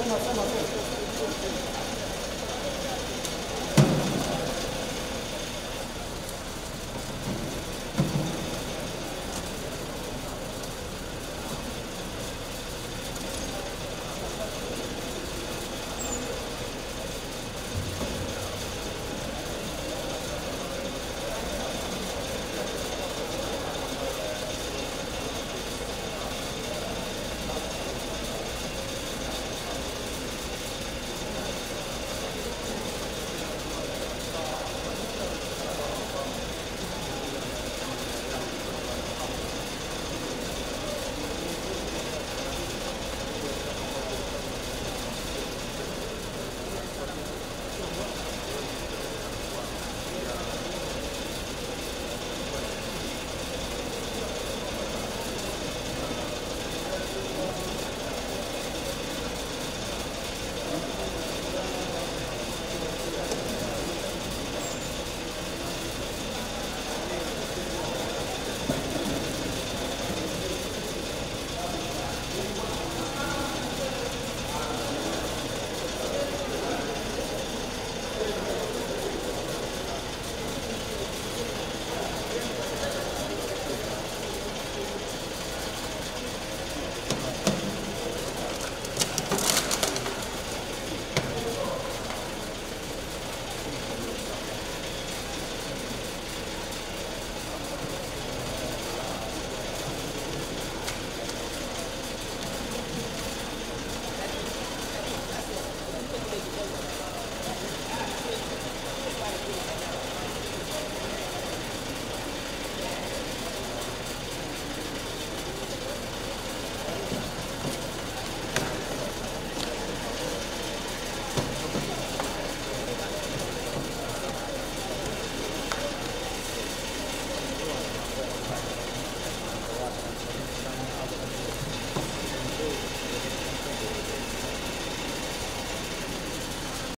Toma, toma, toma.